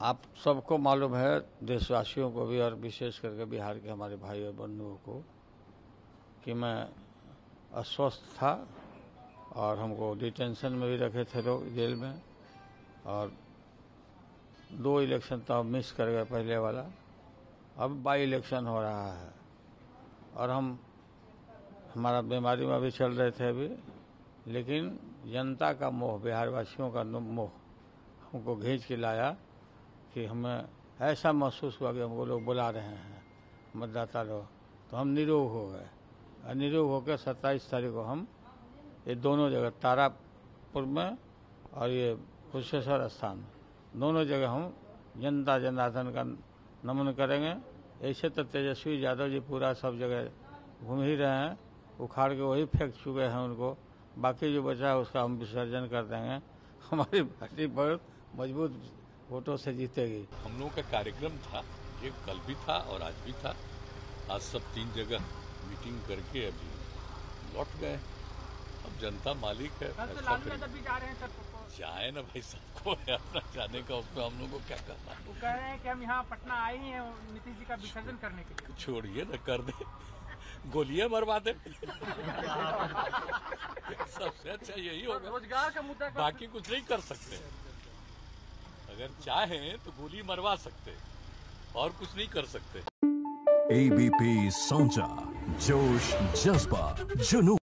आप सबको मालूम है, देशवासियों को भी और विशेष करके बिहार के हमारे भाई और बंधुओं को, कि मैं अस्वस्थ था और हमको डिटेंशन में भी रखे थे लोग जेल में और दो इलेक्शन तो हम मिस कर गए पहले वाला। अब बाई इलेक्शन हो रहा है और हम, हमारा बीमारी में भी चल रहे थे अभी, लेकिन जनता का मोह बिहार वासियों का मोह हमको घींच के लाया। कि हमें ऐसा महसूस हुआ कि हमको लोग बुला रहे हैं, मतदाता लोग। तो हम निरोग हो गए। और निरोग होकर सत्ताईस तारीख को हम ये दोनों जगह, तारापुर में और ये कुशेश्वर स्थान दोनों जगह हम जनता जनार्दन का नमन करेंगे। ऐसे तो तेजस्वी यादव जी पूरा सब जगह घूम ही रहे हैं, उखाड़ के वही फेंक चुके हैं उनको। बाकी जो बचा है उसका हम विसर्जन कर देंगे। हमारी पार्टी बहुत मज़बूत वोटों से जीतेगी। हम लोगों का कार्यक्रम था ये कल भी था और आज भी था। आज सब तीन जगह मीटिंग करके अभी लौट गए अब जनता मालिक है हैं सर जाए ना भाई सबको अपना जाने का उसमें हम लोग को क्या करना वो कह रहे हैं कि हम यहाँ पटना आए ही हैं नीतीश जी का विसर्जन करने के लिए। छोड़िए ना कर दे। गोलियाँ मरवा दे। सबसे अच्छा यही होगा। रोज़गार का मुद्दा बाकी कुछ नहीं कर सकते। अगर चाहें तो गोली मरवा सकते, और कुछ नहीं कर सकते। एबीपी सोचा जोश जज्बा जुनू